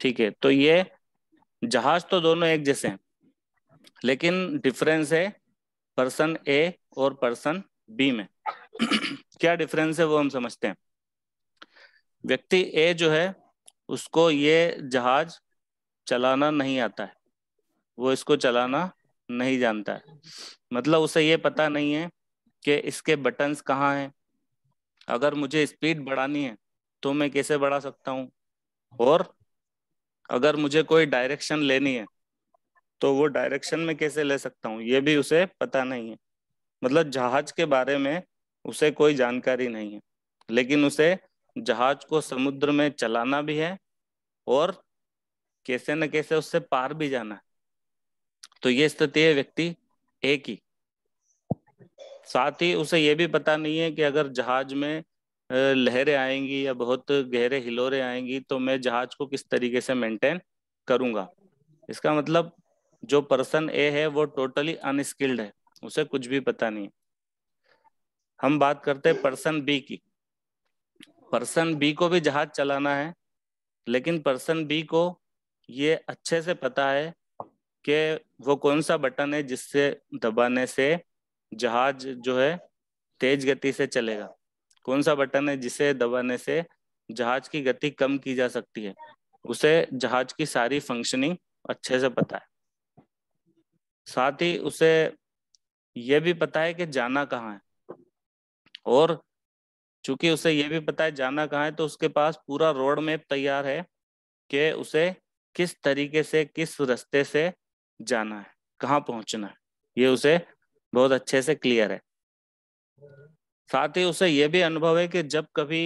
ठीक है तो ये जहाज़ तो दोनों एक जैसे हैं, लेकिन डिफरेंस है पर्सन ए और पर्सन बी में। क्या डिफरेंस है वो हम समझते हैं। व्यक्ति ए जो है, उसको ये जहाज़ चलाना नहीं आता है, वो इसको चलाना नहीं जानता है। मतलब उसे ये पता नहीं है कि इसके बटन्स कहाँ हैं। अगर मुझे स्पीड बढ़ानी है तो मैं कैसे बढ़ा सकता हूँ? और अगर मुझे कोई डायरेक्शन लेनी है तो वो डायरेक्शन में कैसे ले सकता हूँ? ये भी उसे पता नहीं है। मतलब जहाज़ के बारे में उसे कोई जानकारी नहीं है। लेकिन उसे जहाज़ को समुद्र में चलाना भी है और कैसे न कैसे उससे पार भी जाना है। तो ये स्थिति है व्यक्ति ए की साथ ही उसे ये भी पता नहीं है कि अगर जहाज़ में लहरें आएँगी या बहुत गहरे हिलोरे आएँगी तो मैं जहाज़ को किस तरीके से मेंटेन करूँगा? इसका मतलब जो पर्सन ए है, वो टोटली अनस्किल्ड है, उसे कुछ भी पता नहीं हम बात करते हैं पर्सन बी की। पर्सन बी को भी जहाज़ चलाना है, लेकिन पर्सन बी को ये अच्छे से पता है कि वो कौन सा बटन है जिससे दबाने से जहाज़ जो है तेज गति से चलेगा। कौन सा बटन है जिसे दबाने से जहाज़ की गति कम की जा सकती है? उसे जहाज़ की सारी फंक्शनिंग अच्छे से पता है। साथ ही उसे यह भी पता है कि जाना कहाँ है। और चूँकि उसे यह भी पता है जाना कहाँ है तो उसके पास पूरा रोड मैप तैयार है कि उसे किस तरीके से, किस रास्ते से जाना है, कहाँ पहुँचना है। ये उसे बहुत अच्छे से क्लियर है। साथ ही उसे यह भी अनुभव है कि जब कभी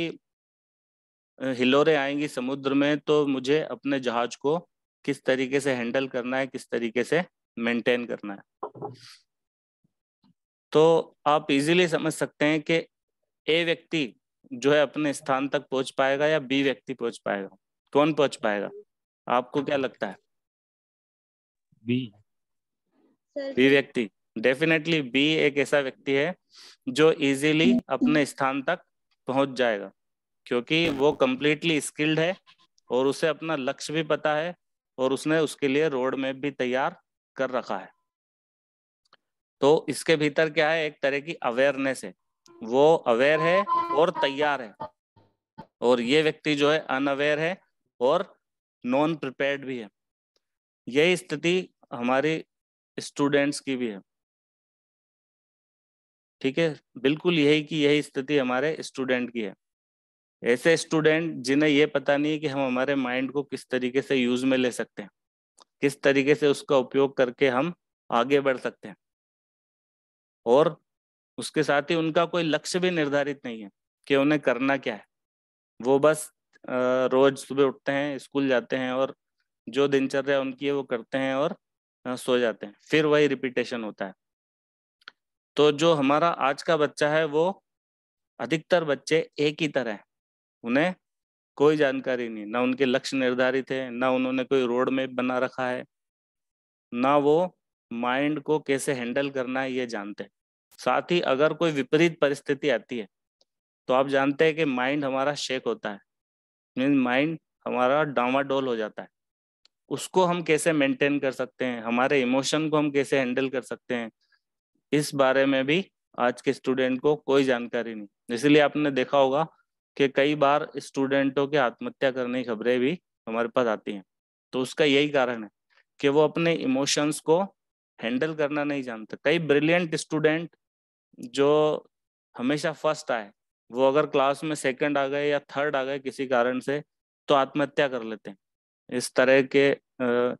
हिलोरे आएँगी समुद्र में तो मुझे अपने जहाज़ को किस तरीके से हैंडल करना है किस तरीके से मेंटेन करना है। तो आप इजीली समझ सकते हैं कि ए व्यक्ति जो है अपने स्थान तक पहुँच पाएगा या बी व्यक्ति पहुँच पाएगा। कौन पहुँच पाएगा? आपको क्या लगता है? बी। बी व्यक्ति। डेफिनेटली बी एक ऐसा व्यक्ति है जो इजीली अपने स्थान तक पहुँच जाएगा, क्योंकि वो कंप्लीटली स्किल्ड है और उसे अपना लक्ष्य भी पता है और उसने उसके लिए रोड मैप भी तैयार कर रखा है। तो इसके भीतर क्या है, एक तरह की अवेयरनेस है। वो अवेयर है और तैयार है और ये व्यक्ति जो है अनअवेयर है और नॉन प्रिपेयर्ड भी है। यही स्थिति हमारी स्टूडेंट्स की भी है। ठीक है? बिल्कुल यही की यही स्थिति हमारे स्टूडेंट की है। ऐसे स्टूडेंट जिन्हें ये पता नहीं है कि हम हमारे माइंड को किस तरीके से यूज़ में ले सकते हैं, किस तरीके से उसका उपयोग करके हम आगे बढ़ सकते हैं। और उसके साथ ही उनका कोई लक्ष्य भी निर्धारित नहीं है कि उन्हें करना क्या है। वो बस रोज सुबह उठते हैं, स्कूल जाते हैं और जो दिनचर्या उनकी है वो करते हैं और सो जाते हैं। फिर वही रिपीटेशन होता है। तो जो हमारा आज का बच्चा है, वो अधिकतर बच्चे एक ही तरह उन्हें कोई जानकारी नहीं, ना उनके लक्ष्य निर्धारित है, ना उन्होंने कोई रोड मैप बना रखा है, ना वो माइंड को कैसे हैंडल करना है, ये जानते हैं। साथ ही अगर कोई विपरीत परिस्थिति आती है तो आप जानते हैं कि माइंड हमारा शेक होता है। मीन माइंड हमारा डावाडोल हो जाता है। उसको हम कैसे मेंटेन कर सकते हैं? हमारे इमोशन को हम कैसे हैंडल कर सकते हैं? इस बारे में भी आज के स्टूडेंट को कोई जानकारी नहीं। इसलिए आपने देखा होगा कि कई बार स्टूडेंटों के आत्महत्या करने की खबरें भी हमारे पास आती हैं। तो उसका यही कारण है कि वो अपने इमोशंस को हैंडल करना नहीं जानते। कई ब्रिलियंट स्टूडेंट जो हमेशा फ़र्स्ट आए वो अगर क्लास में सेकंड आ गए या थर्ड आ गए किसी कारण से तो आत्महत्या कर लेते हैं। इस तरह के आ,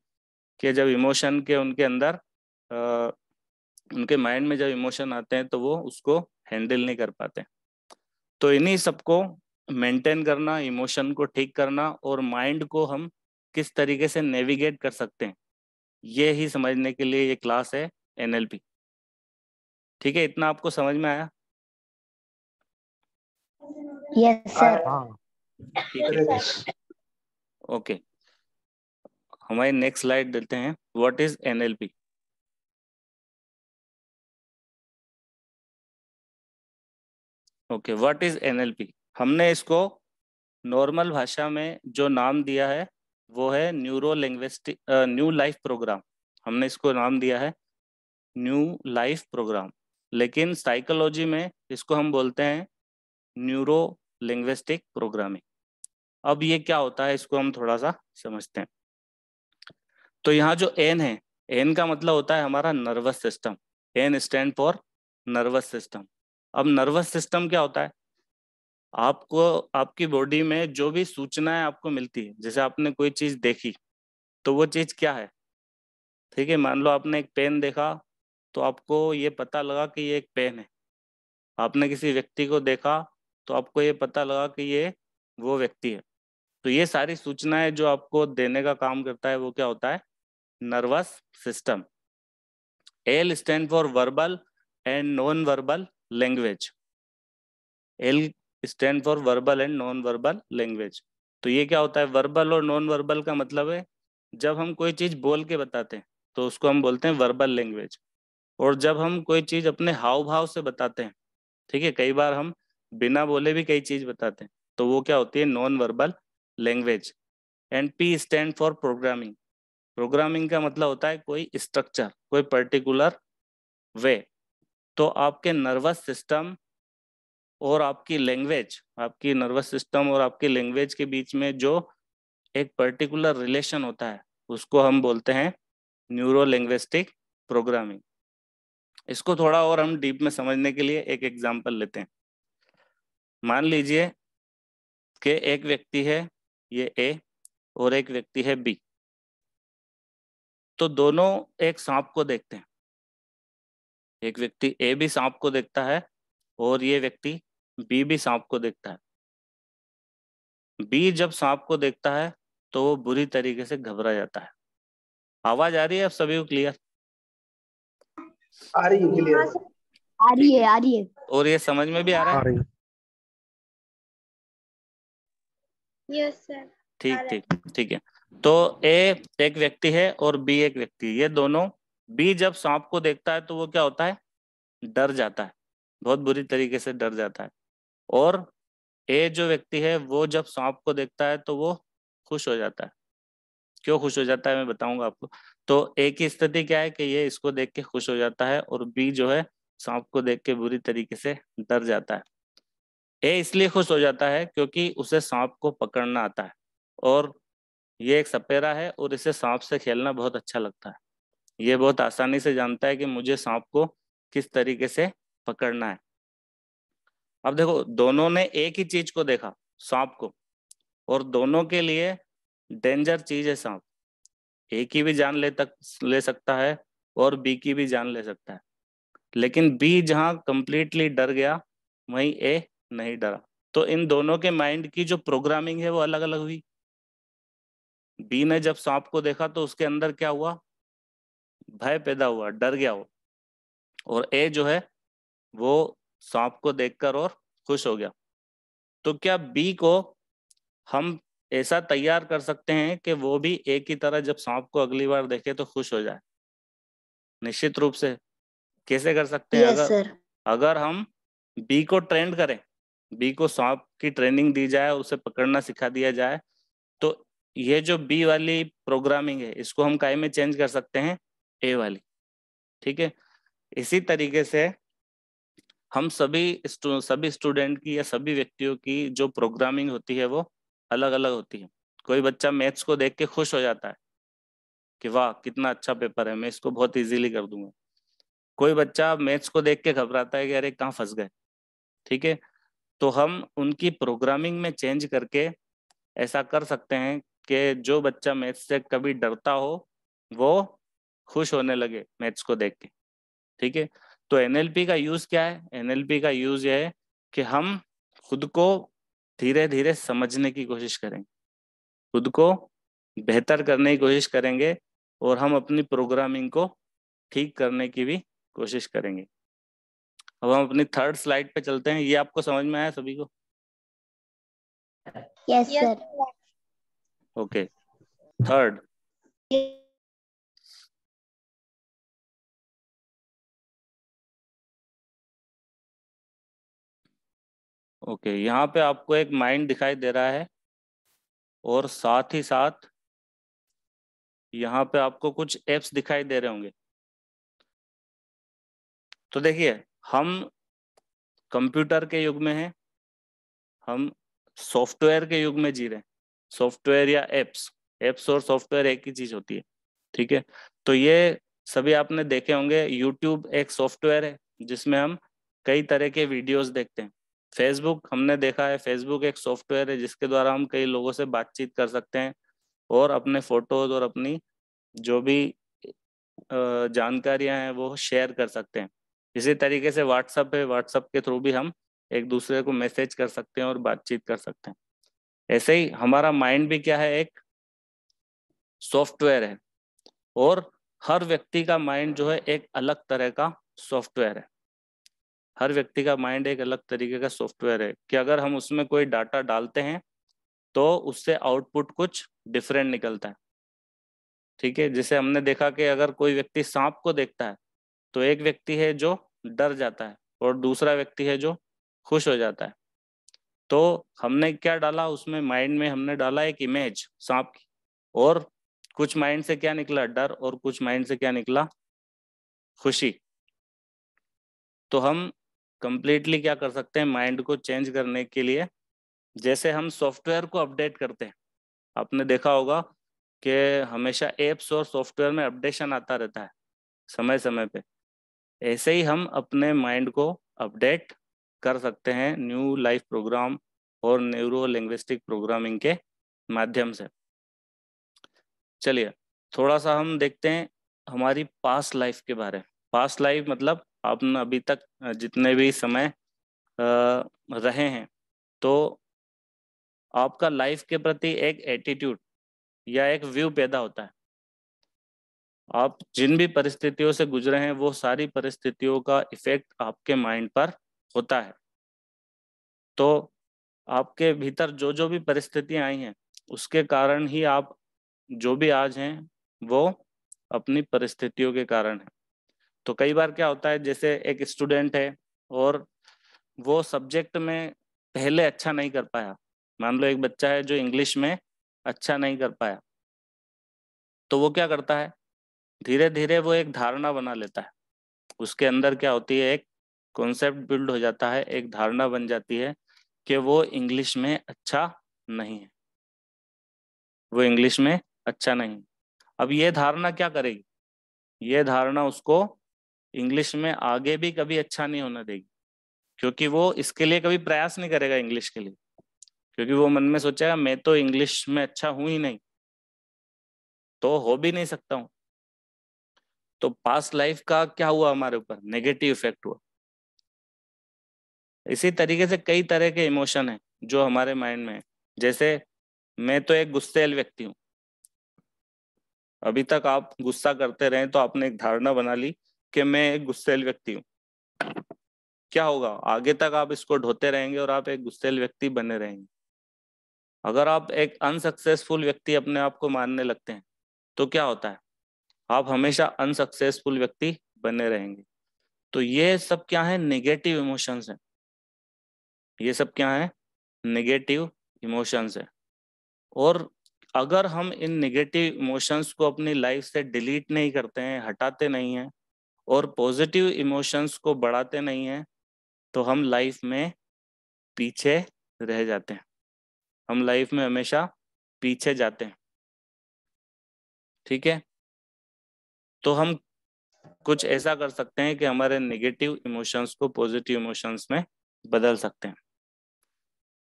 के जब इमोशन के उनके अंदर आ, उनके माइंड में जब इमोशन आते हैं तो वो उसको हैंडल नहीं कर पाते। तो इन्हीं सबको मेंटेन करना इमोशन को ठीक करना और माइंड को हम किस तरीके से नेविगेट कर सकते हैं ये ही समझने के लिए ये क्लास है एनएलपी ठीक है इतना आपको समझ में आया? यस सर ठीक है ओके हमारी नेक्स्ट स्लाइड देते हैं। What is NLP okay what is NLP हमने इसको नॉर्मल भाषा में जो नाम दिया है, वो है neuro linguistic new life program हमने इसको नाम दिया है न्यू लाइफ प्रोग्राम लेकिन साइकोलॉजी में इसको हम बोलते हैं न्यूरो लिंग्विस्टिक प्रोग्रामिंग अब ये क्या होता है, इसको हम थोड़ा सा समझते हैं। तो यहाँ जो एन है एन का मतलब होता है हमारा nervous system N stand for nervous system अब नर्वस सिस्टम क्या होता है? आपको, आपकी बॉडी में जो भी सूचनाएँ आपको मिलती है, जैसे आपने कोई चीज़ देखी तो वो चीज़ क्या है? ठीक है, मान लो आपने एक पेन देखा तो आपको ये पता लगा कि ये एक पेन है। आपने किसी व्यक्ति को देखा तो आपको ये पता लगा कि ये, वो व्यक्ति है। तो ये सारी सूचनाएँ जो आपको देने का काम करता है, वो क्या होता है? Nervous system L stand for verbal and non verbal language L stand for verbal and non verbal language तो ये क्या होता है? वर्बल और नॉन वर्बल का मतलब है, जब हम कोई चीज़ बोल के बताते हैं तो उसको हम बोलते हैं वर्बल लैंग्वेज और जब हम कोई चीज़ अपने हाव भाव से बताते हैं, ठीक है, कई बार हम बिना बोले भी कई चीज़ बताते हैं तो वो क्या होती है? Non verbal language and P stand for programming programming का मतलब होता है कोई स्ट्रक्चर कोई पर्टिकुलर वे तो आपके नर्वस सिस्टम और आपकी लैंग्वेज आपकी नर्वस सिस्टम और आपकी लैंग्वेज के बीच में जो एक पर्टिकुलर रिलेशन होता है, उसको हम बोलते हैं न्यूरो लिंग्विस्टिक प्रोग्रामिंग इसको थोड़ा और हम डीप में समझने के लिए एक एग्ज़ाम्पल लेते हैं. मान लीजिए कि एक व्यक्ति है, ये ए और एक व्यक्ति है बी तो दोनों एक सांप को देखते हैं. एक व्यक्ति ए भी सांप को देखता है और ये व्यक्ति बी भी सांप को देखता है। बी जब सांप को देखता है तो वो बुरी तरीके से घबरा जाता है। आवाज़ आ रही है अब सभी को क्लियर आ रही है क्लियर आ रही है आ रही है। और ये समझ में भी आ रहा है? यस सर ठीक ठीक ठीक है। तो ए एक व्यक्ति है और बी एक व्यक्ति ये दोनों बी जब सांप को देखता है तो वो क्या होता है? डर जाता है। बहुत बुरी तरीके से डर जाता है। और ए जो व्यक्ति है, वो जब सांप को देखता है तो वो खुश हो जाता है। क्यों खुश हो जाता है, मैं बताऊँगा आपको। तो ए की स्थिति क्या है कि ये इसको देख के खुश हो जाता है और बी जो है, सांप को देख के बुरी तरीके से डर जाता है। ए इसलिए खुश हो जाता है, क्योंकि उसे सांप को पकड़ना आता है। और ये एक सपेरा है और इसे सांप से खेलना बहुत अच्छा लगता है। ये बहुत आसानी से जानता है कि मुझे सांप को किस तरीके से पकड़ना है। अब देखो, दोनों ने एक ही चीज़ को देखा, सांप को, और दोनों के लिए डेंजर चीज़ है सांप। ए की भी जान ले तक, ले सकता है और बी की भी जान ले सकता है। लेकिन बी जहाँ कंप्लीटली डर गया, वहीं ए नहीं डरा। तो इन दोनों के माइंड की जो प्रोग्रामिंग है वो अलग अलग हुई। बी ने जब सांप को देखा तो उसके अंदर क्या हुआ? भय पैदा हुआ डर गया वो। और ए जो है वो सांप को देखकर और खुश हो गया। तो क्या बी को हम ऐसा तैयार कर सकते हैं कि वो भी ए की तरह जब सांप को अगली बार देखे तो खुश हो जाए? निश्चित रूप से। कैसे कर सकते हैं? अगर अगर हम बी को ट्रेंड करें बी को सांप की ट्रेनिंग दी जाए उसे पकड़ना सिखा दिया जाए तो ये जो बी वाली प्रोग्रामिंग है इसको हम काय में चेंज कर सकते हैं। ए वाली ठीक है? इसी तरीके से हम सभी स्टू, सभी स्टूडेंट की या सभी व्यक्तियों की जो प्रोग्रामिंग होती है वो अलग अलग होती है। कोई बच्चा मैथ्स को देख के खुश हो जाता है कि वाह कितना अच्छा पेपर है मैं इसको बहुत इजीली कर दूँगा। कोई बच्चा मैथ्स को देख के घबराता है कि अरे कहाँ फंस गए? ठीक है? तो हम उनकी प्रोग्रामिंग में चेंज करके ऐसा कर सकते हैं कि जो बच्चा मैथ्स से कभी डरता हो वो खुश होने लगे मैथ्स को देख के ठीक है? तो एनएलपी का यूज़ क्या है? एनएलपी का यूज़ ये है कि हम खुद को धीरे धीरे समझने की कोशिश करेंगे खुद को बेहतर करने की कोशिश करेंगे और हम अपनी प्रोग्रामिंग को ठीक करने की भी कोशिश करेंगे। अब हम अपनी थर्ड स्लाइड पे चलते हैं। ये आपको समझ में आया सभी को? Yes sir okay. Third. Okay, यहाँ पे आपको एक माइंड दिखाई दे रहा है और साथ ही साथ यहाँ पे आपको कुछ एप्स दिखाई दे रहे होंगे। तो देखिए, हम कंप्यूटर के युग में हैं, हम सॉफ्टवेयर के युग में जी रहे हैं। सॉफ्टवेयर या एप्स एप्स और सॉफ्टवेयर एक ही चीज़ होती है, ठीक है? तो ये सभी आपने देखे होंगे यूट्यूब एक सॉफ्टवेयर है, जिसमें हम कई तरह के वीडियोस देखते हैं। फेसबुक हमने देखा है फेसबुक एक सॉफ्टवेयर है जिसके द्वारा हम कई लोगों से बातचीत कर सकते हैं और अपने फ़ोटोज़ और अपनी जो भी जानकारियाँ हैं वो शेयर कर सकते हैं। इसी तरीके से व्हाट्सअप है व्हाट्सअप के थ्रू भी हम एक दूसरे को मैसेज कर सकते हैं और बातचीत कर सकते हैं। ऐसे ही हमारा माइंड भी क्या है, एक सॉफ्टवेयर है और हर व्यक्ति का माइंड जो है एक अलग तरह का सॉफ्टवेयर है। हर व्यक्ति का माइंड एक अलग तरीके का सॉफ्टवेयर है कि अगर हम उसमें कोई डाटा डालते हैं तो उससे आउटपुट कुछ डिफरेंट निकलता है। ठीक है? जिसे हमने देखा कि अगर कोई व्यक्ति सांप को देखता है तो एक व्यक्ति है जो डर जाता है और दूसरा व्यक्ति है जो खुश हो जाता है। तो हमने क्या डाला? उसमें माइंड में हमने डाला एक इमेज सांप की और कुछ माइंड से क्या निकला? डर और कुछ माइंड से क्या निकला? खुशी। तो हम कंप्लीटली क्या कर सकते हैं? माइंड को चेंज करने के लिए, जैसे हम सॉफ्टवेयर को अपडेट करते हैं। आपने देखा होगा कि हमेशा एप्स और सॉफ्टवेयर में अपडेशन आता रहता है समय समय पे। ऐसे ही हम अपने माइंड को अपडेट कर सकते हैं न्यू लाइफ प्रोग्राम और न्यूरो लिंग्विस्टिक प्रोग्रामिंग के माध्यम से। चलिए, थोड़ा सा हम देखते हैं हमारी पास्ट लाइफ के बारे में। पास्ट लाइफ मतलब आपने अभी तक जितने भी समय रहे हैं तो आपका लाइफ के प्रति एक एटीट्यूड या एक व्यू पैदा होता है। आप जिन भी परिस्थितियों से गुजरे हैं, वो सारी परिस्थितियों का इफ़ेक्ट आपके माइंड पर होता है। तो आपके भीतर जो जो भी परिस्थितियाँ आई हैं, उसके कारण ही आप जो भी आज हैं, वो अपनी परिस्थितियों के कारण है। तो कई बार क्या होता है, जैसे एक स्टूडेंट है और वो सब्जेक्ट में पहले अच्छा नहीं कर पाया। मान लो एक बच्चा है जो इंग्लिश में अच्छा नहीं कर पाया तो वो क्या करता है? धीरे धीरे वो एक धारणा बना लेता है। उसके अंदर क्या होती है, एक कॉन्सेप्ट बिल्ड हो जाता है, एक धारणा बन जाती है कि वो इंग्लिश में अच्छा नहीं है। वो इंग्लिश में अच्छा नहीं अब ये धारणा क्या करेगी? ये धारणा उसको इंग्लिश में आगे भी कभी अच्छा नहीं होना देगी। क्योंकि वो इसके लिए कभी प्रयास नहीं करेगा इंग्लिश के लिए। क्योंकि वो मन में सोचेगा, मैं तो इंग्लिश में अच्छा हूँ ही नहीं। तो हो भी नहीं सकता हूँ। तो पास्ट लाइफ का क्या हुआ हमारे ऊपर? नेगेटिव इफ़ेक्ट हुआ। इसी तरीके से कई तरह के इमोशन है जो हमारे माइंड में है। जैसे, मैं तो एक गुस्सेल व्यक्ति हूँ। अभी तक आप गुस्सा करते रहे तो आपने एक धारणा बना ली कि मैं एक गुस्सेल व्यक्ति हूँ। क्या होगा? आगे तक आप इसको ढोते रहेंगे और आप एक गुस्सेल व्यक्ति बने रहेंगे। अगर आप एक अनसक्सेसफुल व्यक्ति अपने आप को मानने लगते हैं तो क्या होता है? आप हमेशा अनसक्सेसफुल व्यक्ति बने रहेंगे। तो ये सब क्या है? नेगेटिव इमोशंस है। ये सब क्या है? नेगेटिव इमोशंस है। और अगर हम इन नेगेटिव इमोशंस को अपनी लाइफ से डिलीट नहीं करते हैं, हटाते नहीं हैं और पॉजिटिव इमोशंस को बढ़ाते नहीं हैं तो हम लाइफ में पीछे रह जाते हैं। हम लाइफ में हमेशा पीछे जाते हैं। ठीक है? तो हम कुछ ऐसा कर सकते हैं कि हमारे नेगेटिव इमोशंस को पॉजिटिव इमोशंस में बदल सकते हैं।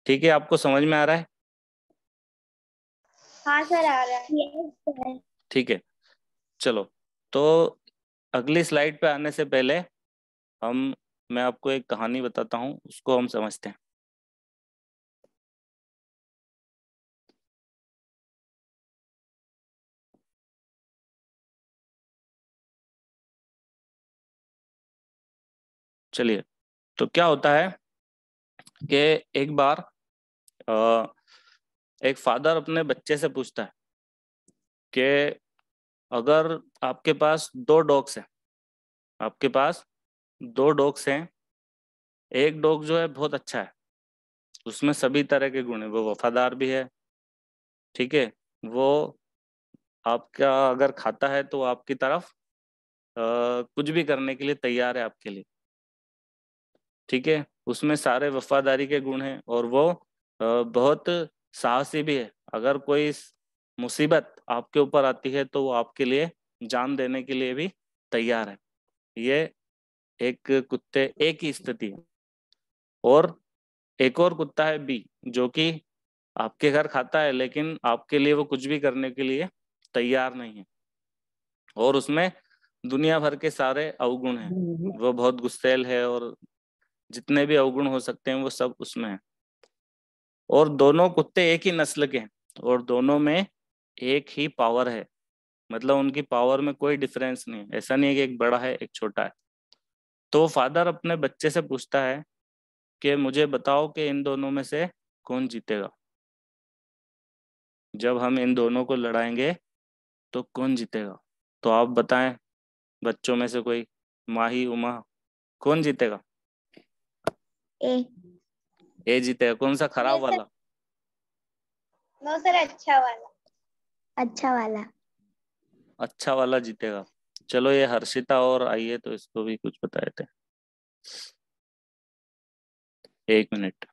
ठीक है? आपको समझ में आ रहा है? हाँ सर आ रहा है। ठीक है। चलो तो अगली स्लाइड पे आने से पहले हम, मैं आपको एक कहानी बताता हूँ, उसको हम समझते हैं। चलिए तो क्या होता है कि एक बार एक फादर अपने बच्चे से पूछता है कि अगर आपके पास दो डॉग्स हैं आपके पास दो डॉग्स हैं एक डॉग जो है बहुत अच्छा है उसमें सभी तरह के गुण है वो वफादार भी है ठीक है वो आपका अगर खाता है तो आपकी तरफ़ आ, कुछ भी करने के लिए तैयार है आपके लिए ठीक है उसमें सारे वफादारी के गुण हैं और वो आ, बहुत साहसी भी है अगर कोई मुसीबत आपके ऊपर आती है तो वो आपके लिए जान देने के लिए भी तैयार है। ये एक कुत्ते एक ही स्थिति है। और एक और कुत्ता है बी जो कि आपके घर खाता है लेकिन आपके लिए वो कुछ भी करने के लिए तैयार नहीं है। और उसमें दुनिया भर के सारे अवगुण हैं। वो बहुत गुस्सेल है और जितने भी अवगुण हो सकते हैं वो सब उसमें है। और दोनों कुत्ते एक ही नस्ल के हैं और दोनों में एक ही पावर है। मतलब उनकी पावर में कोई डिफरेंस नहीं है। ऐसा नहीं है कि एक बड़ा है एक छोटा है। तो फादर अपने बच्चे से पूछता है कि मुझे बताओ कि इन दोनों में से कौन जीतेगा? जब हम इन दोनों को लड़ाएँगे तो कौन जीतेगा? तो आप बताएँ बच्चों में से कोई माही उमा कौन जीतेगा? ए। ए जीतेगा। कौन सा खराब वाला? नो सर अच्छा वाला। अच्छा वाला। अच्छा वाला जीतेगा। चलो ये हर्षिता और आइए तो इसको भी कुछ बता देते एक मिनट।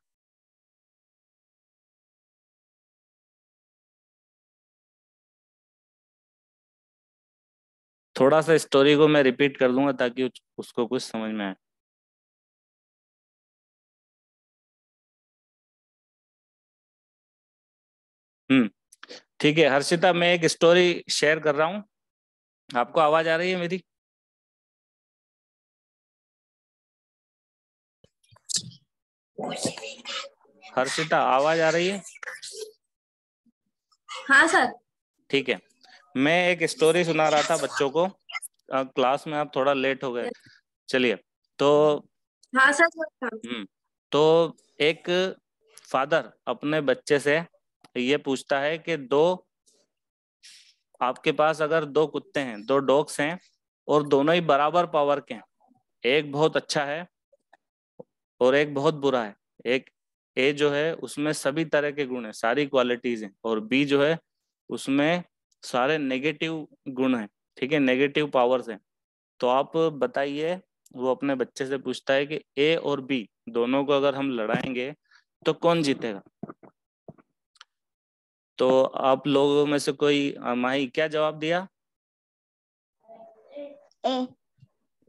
थोड़ा सा स्टोरी को मैं रिपीट कर दूँगा ताकि उसको कुछ समझ में आए। हम्म। ठीक है हर्षिता मैं एक स्टोरी शेयर कर रहा हूँ। आपको आवाज़ आ रही है मेरी? हर्षिता आवाज़ आ रही है? हाँ सर। ठीक है मैं एक स्टोरी सुना रहा था बच्चों को। आ, क्लास में आप थोड़ा लेट हो गए। चलिए तो हाँ सर हम्म तो एक फादर अपने बच्चे से ये पूछता है कि दो, आपके पास अगर दो कुत्ते हैं, दो डॉग्स हैं और दोनों ही बराबर पावर के हैं, एक बहुत अच्छा है और एक बहुत बुरा है। एक ए जो है, उसमें सभी तरह के गुण है, सारी क्वालिटीज हैं और बी जो है, उसमें सारे नेगेटिव गुण हैं, ठीक है नेगेटिव पावर्स हैं। तो आप बताइए, वो अपने बच्चे से पूछता है कि ए और बी दोनों को अगर हम लड़ाएँगे तो कौन जीतेगा? तो आप लोगों में से कोई माही क्या जवाब दिया? ए,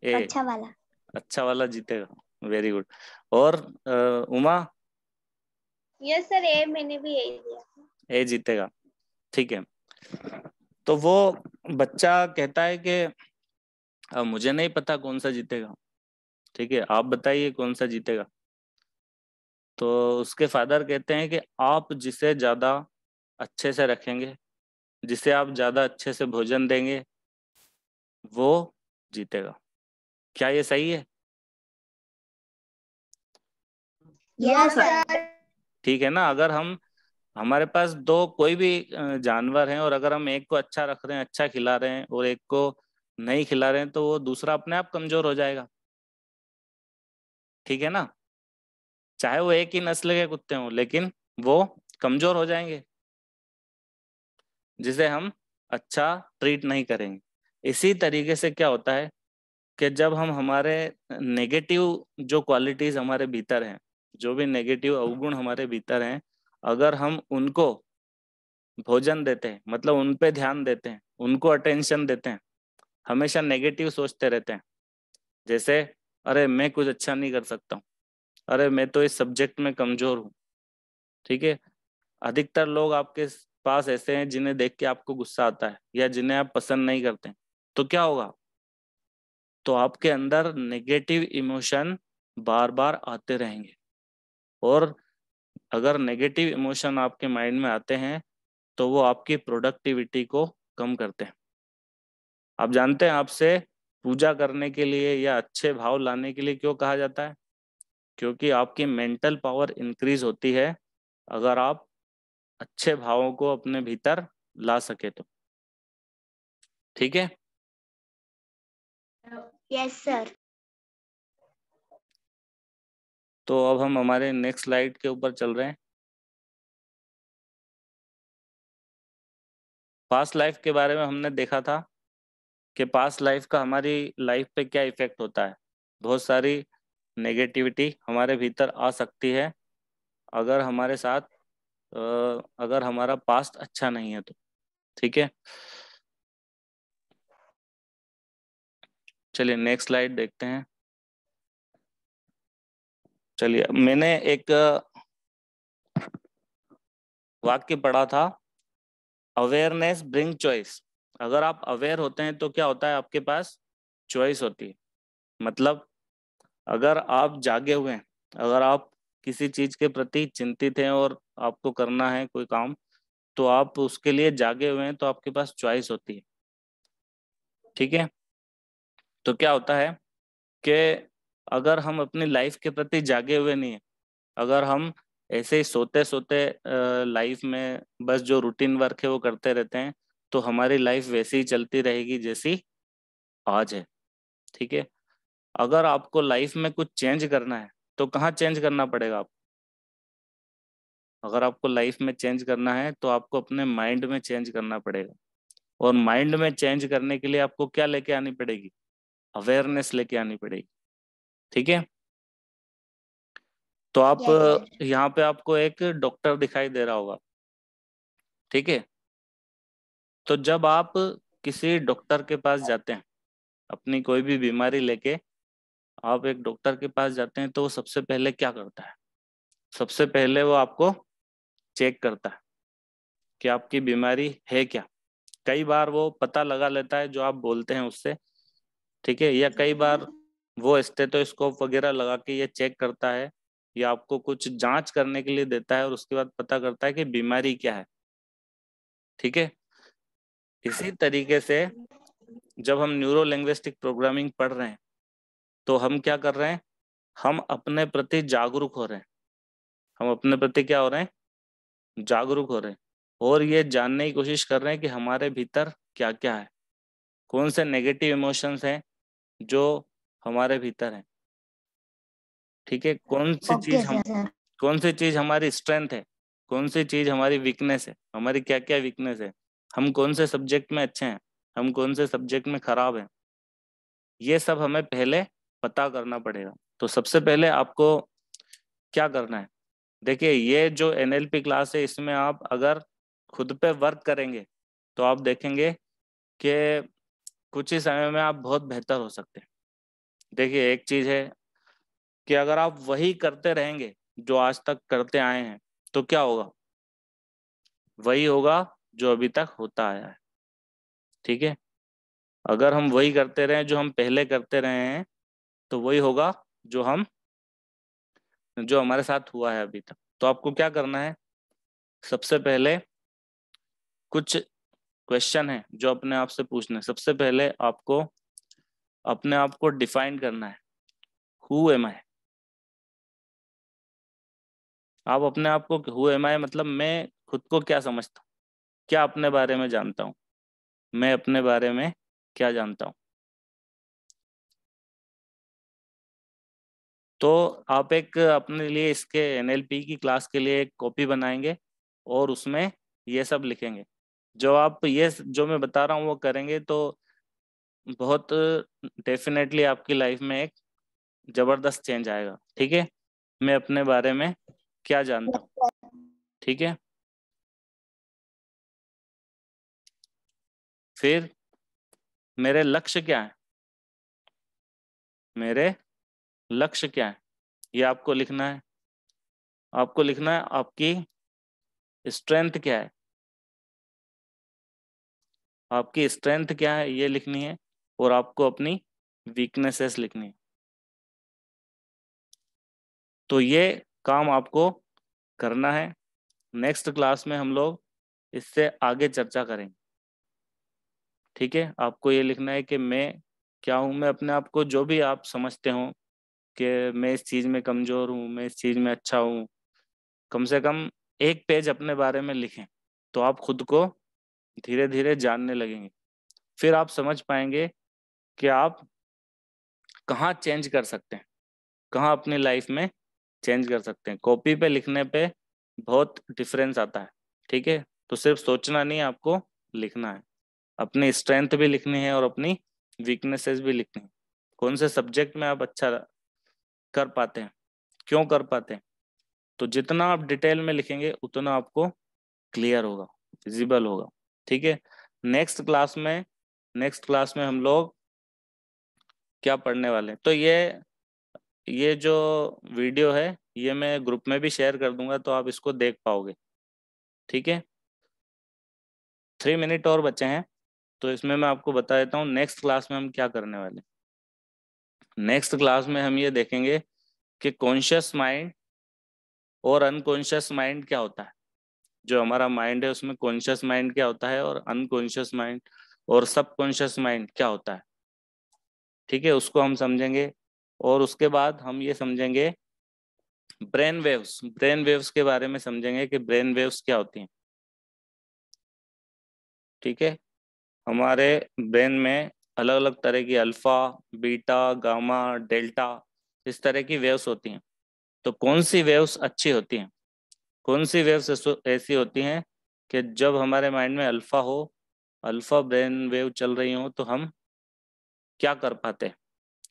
ए। अच्छा वाला। अच्छा वाला जीतेगा। वेरी गुड और उमा? यस सर ए मैंने भी यही दिया। ए जीतेगा। ठीक है। तो वो बच्चा कहता है कि मुझे नहीं पता कौन सा जीतेगा। ठीक है आप बताइए कौन सा जीतेगा। तो उसके फादर कहते हैं कि आप जिसे ज़्यादा अच्छे से रखेंगे जिसे आप ज़्यादा अच्छे से भोजन देंगे वो जीतेगा। क्या ये सही है? Yes, ठीक है ना? अगर हम हमारे पास दो कोई भी जानवर हैं और अगर हम एक को अच्छा रख रहे हैं अच्छा खिला रहे हैं और एक को नहीं खिला रहे हैं तो वो दूसरा अपने आप कमज़ोर हो जाएगा। ठीक है ना? चाहे वो एक ही नस्ल के कुत्ते हों लेकिन वो कमज़ोर हो जाएँगे। जिसे हम अच्छा ट्रीट नहीं करेंगे। इसी तरीके से क्या होता है कि जब हम हमारे नेगेटिव जो क्वालिटीज हमारे भीतर हैं, जो भी नेगेटिव अवगुण हमारे भीतर हैं, अगर हम उनको भोजन देते हैं मतलब उन पे ध्यान देते हैं, उनको अटेंशन देते हैं, हमेशा नेगेटिव सोचते रहते हैं। जैसे, अरे, मैं कुछ अच्छा नहीं कर सकता हूँ। अरे, मैं तो इस सब्जेक्ट में कमज़ोर हूँ। ठीक है? अधिकतर लोग आपके पास ऐसे हैं जिन्हें देख के आपको गुस्सा आता है या जिन्हें आप पसंद नहीं करते तो क्या होगा? तो आपके अंदर नेगेटिव इमोशन बार बार आते रहेंगे। और अगर नेगेटिव इमोशन आपके माइंड में आते हैं तो वो आपकी प्रोडक्टिविटी को कम करते हैं। आप जानते हैं आपसे पूजा करने के लिए या अच्छे भाव लाने के लिए क्यों कहा जाता है? क्योंकि आपकी मेंटल पावर इंक्रीज होती है। अगर आप अच्छे भावों को अपने भीतर ला सके तो। ठीक है? यस सर तो अब हम हमारे नेक्स्ट स्लाइड के ऊपर चल रहे हैं। पास्ट लाइफ के बारे में हमने देखा था कि पास्ट लाइफ का हमारी लाइफ पे क्या इफ़ेक्ट होता है। बहुत सारी नेगेटिविटी हमारे भीतर आ सकती है। अगर हमारे साथ अगर हमारा पास्ट अच्छा नहीं है तो ठीक है? चलिए नेक्स्ट स्लाइड देखते हैं। चलिए, मैंने एक, वाक्य पढ़ा था अवेयरनेस ब्रिंग चॉइस अगर आप अवेयर होते हैं तो क्या होता है आपके पास? चॉइस होती है। मतलब अगर आप जागे हुए हैं, अगर आप किसी चीज़ के प्रति चिंतित हैं और आपको करना है कोई काम तो आप उसके लिए जागे हुए हैं तो आपके पास चॉइस होती है। ठीक है? तो क्या होता है कि अगर हम अपनी लाइफ के प्रति जागे हुए नहीं है, अगर हम ऐसे ही सोते सोते लाइफ में बस जो रूटीन वर्क है वो करते रहते हैं तो हमारी लाइफ वैसी ही चलती रहेगी जैसी आज है। ठीक है? अगर आपको लाइफ में कुछ चेंज करना है तो कहाँ चेंज करना पड़ेगा आप अगर आपको लाइफ में चेंज करना है तो आपको अपने माइंड में चेंज करना पड़ेगा। और माइंड में चेंज करने के लिए आपको क्या लेके आनी पड़ेगी? अवेयरनेस लेके आनी पड़ेगी। ठीक है? तो आप यहाँ पे आपको एक डॉक्टर दिखाई दे रहा होगा। ठीक है? तो जब आप किसी डॉक्टर के पास जाते हैं अपनी कोई भी बीमारी लेके आप एक डॉक्टर के पास जाते हैं तो वो सबसे पहले क्या करता है? सबसे पहले वो आपको चेक करता है कि आपकी बीमारी है क्या। कई बार वो पता लगा लेता है जो आप बोलते हैं उससे, ठीक है, या कई बार वो स्टेटोस्कोप वगैरह लगा के ये चेक करता है या आपको कुछ जाँच करने के लिए देता है और उसके बाद पता करता है कि बीमारी क्या है, ठीक है। इसी तरीके से जब हम न्यूरो लिंग्विस्टिक प्रोग्रामिंग पढ़ रहे हैं तो हम क्या कर रहे हैं? हम अपने प्रति जागरूक हो रहे हैं। हम अपने प्रति क्या हो रहे हैं? जागरूक हो रहे हैं। और ये जानने की कोशिश कर रहे हैं कि हमारे भीतर क्या क्या है। कौन से नेगेटिव इमोशंस हैं जो हमारे भीतर हैं? ठीक है? कौन सी चीज़ हम कौन सी चीज़ हमारी स्ट्रेंथ है? कौन सी चीज़ हमारी वीकनेस है? हमारी क्या क्या वीकनेस है? हम कौन से सब्जेक्ट में अच्छे हैं? हम कौन से सब्जेक्ट में खराब हैं? ये सब हमें पहले पता करना पड़ेगा। तो सबसे पहले आपको क्या करना है? देखिए, ये जो एनएलपी क्लास है, इसमें आप अगर खुद पे वर्क करेंगे तो आप देखेंगे कि कुछ ही समय में आप बहुत बेहतर हो सकते हैं। देखिए, एक चीज़ है कि अगर आप वही करते रहेंगे जो आज तक करते आए हैं तो क्या होगा? वही होगा जो अभी तक होता आया है। ठीक है? अगर हम वही करते रहे जो हम पहले करते रहे हैं तो वही होगा जो हम, जो हमारे साथ हुआ है अभी तक। तो आपको क्या करना है? सबसे पहले कुछ क्वेश्चन है जो अपने आप से पूछना है। सबसे पहले आपको अपने आप को डिफाइन करना है। हु एम आई आप अपने आप को हु एम आई मतलब मैं खुद को क्या समझता हूँ? क्या अपने बारे में जानता हूँ? मैं अपने बारे में क्या जानता हूँ? तो आप एक अपने लिए इसके एनएलपी की क्लास के लिए एक कॉपी बनाएँगे और उसमें ये सब लिखेंगे। जो आप ये जो मैं बता रहा हूँ वो करेंगे तो बहुत डेफिनेटली आपकी लाइफ में एक ज़बरदस्त चेंज आएगा, ठीक है? मैं अपने बारे में क्या जानता हूँ, ठीक है? फिर मेरे लक्ष्य क्या है? मेरे लक्ष्य क्या है? ये आपको लिखना है। आपको लिखना है आपकी स्ट्रेंथ क्या है? आपकी स्ट्रेंथ क्या है ये लिखनी है और आपको अपनी वीकनेसेस लिखनी है। तो ये काम आपको करना है। नेक्स्ट क्लास में हम लोग इससे आगे चर्चा करेंगे। ठीक है? आपको ये लिखना है कि मैं क्या हूँ? मैं अपने आप को जो भी आप समझते हो कि मैं इस चीज़ में कमज़ोर हूँ, मैं इस चीज़ में अच्छा हूँ। कम से कम एक पेज अपने बारे में लिखें तो आप खुद को धीरे धीरे जानने लगेंगे। फिर आप समझ पाएँगे कि आप कहाँ चेंज कर सकते हैं, कहाँ अपनी लाइफ में चेंज कर सकते हैं। कॉपी पे लिखने पे बहुत डिफरेंस आता है, ठीक है? तो सिर्फ़ सोचना नहीं है आपको लिखना है। अपनी स्ट्रेंथ भी लिखनी है और अपनी वीकनेसेस भी लिखनी है। कौन से सब्जेक्ट में आप अच्छा कर पाते हैं। क्यों कर पाते हैं? तो जितना आप डिटेल में लिखेंगे, उतना आपको क्लियर होगा, विजिबल होगा, ठीक है? नेक्स्ट क्लास में, नेक्स्ट क्लास में हम लोग क्या पढ़ने वाले हैं? तो ये ये जो वीडियो है, ये मैं ग्रुप में भी शेयर कर दूँगा तो आप इसको देख पाओगे, ठीक है? थ्री मिनट और बचे हैं तो इसमें मैं आपको बता देता हूँ, नेक्स्ट क्लास में हम क्या करने वाले नेक्स्ट क्लास में हम ये देखेंगे कि कॉन्शियस माइंड और अनकॉन्शियस माइंड क्या होता है। जो हमारा माइंड है, उसमें कॉन्शियस माइंड क्या होता है और अनकॉन्शियस माइंड और सब कॉन्शियस माइंड क्या होता है। ठीक है, उसको हम समझेंगे और उसके बाद हम ये समझेंगे ब्रेन वेव्स ब्रेन वेव्स के बारे में समझेंगे कि ब्रेन वेव्स क्या होती हैं। ठीक है, हमारे ब्रेन में अलग अलग तरह की अल्फ़ा, बीटा, गामा, डेल्टा इस तरह की वेव्स होती हैं। तो कौन सी वेव्स अच्छी होती हैं? कौन सी वेव्स ऐसी होती हैं कि जब हमारे माइंड में अल्फ़ा हो, अल्फ़ा ब्रेन वेव चल रही हो तो हम क्या कर पाते?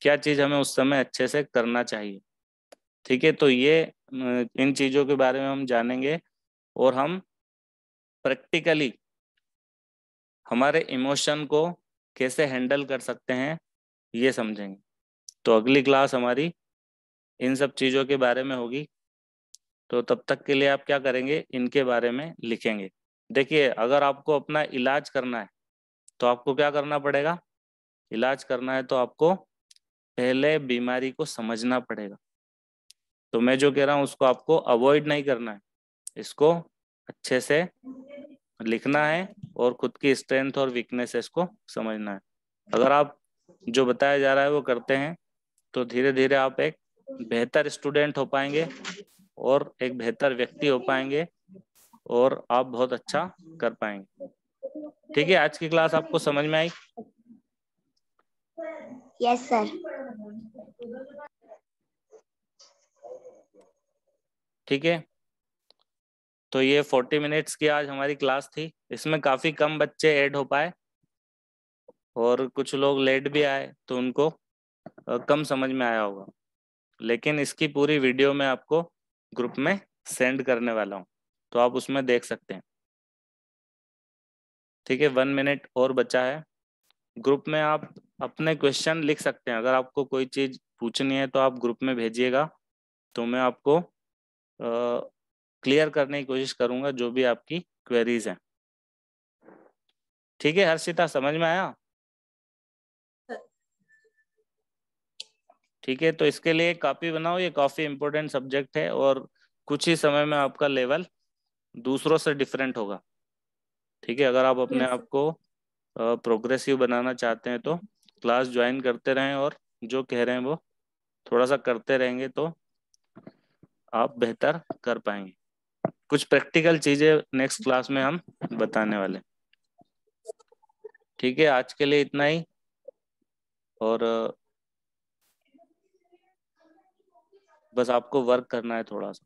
क्या चीज़ हमें उस समय अच्छे से करना चाहिए? ठीक है तो ये इन चीज़ों के बारे में हम जानेंगे और हम प्रैक्टिकली हमारे इमोशन को कैसे हैंडल कर सकते हैं, ये समझेंगे। तो अगली क्लास हमारी इन सब चीज़ों के बारे में होगी। तो तब तक के लिए आप क्या करेंगे, इनके बारे में लिखेंगे। देखिए, अगर आपको अपना इलाज करना है तो आपको क्या करना पड़ेगा? इलाज करना है तो आपको पहले बीमारी को समझना पड़ेगा। तो मैं जो कह रहा हूँ, उसको आपको अवॉइड नहीं करना है। इसको अच्छे से लिखना है और खुद की स्ट्रेंथ और वीकनेस को समझना है। अगर आप जो बताया जा रहा है वो करते हैं तो धीरे धीरे आप एक बेहतर स्टूडेंट हो पाएँगे और एक बेहतर व्यक्ति हो पाएँगे और आप बहुत अच्छा कर पाएँगे। ठीक है आज की क्लास आपको समझ में आई? यस सर ठीक है तो ये फोर्टी मिनट्स की आज हमारी क्लास थी। इसमें काफ़ी कम बच्चे ऐड हो पाए और कुछ लोग लेट भी आए तो उनको कम समझ में आया होगा। लेकिन इसकी पूरी वीडियो मैं आपको ग्रुप में सेंड करने वाला हूँ। तो आप उसमें देख सकते हैं। ठीक है वन मिनट और बचा है। ग्रुप में आप अपने क्वेश्चन लिख सकते हैं। अगर आपको कोई चीज़ पूछनी है तो आप ग्रुप में भेजिएगा। तो मैं आपको क्लियर करने की कोशिश करूँगा जो भी आपकी क्वेरीज हैं। ठीक है हर्षिता समझ में आया? ठीक है तो इसके लिए कॉपी बनाओ ये काफ़ी इंपॉर्टेंट सब्जेक्ट है और कुछ ही समय में आपका लेवल दूसरों से डिफरेंट होगा। ठीक है अगर आप अपने आप को प्रोग्रेसिव बनाना चाहते हैं तो क्लास ज्वाइन करते रहें और जो कह रहे हैं वो थोड़ा सा करते रहेंगे तो आप बेहतर कर पाएँगे। कुछ प्रैक्टिकल चीज़ें नेक्स्ट क्लास में हम बताने वाले ठीक है, आज के लिए इतना ही। और, बस आपको वर्क करना है थोड़ा सा।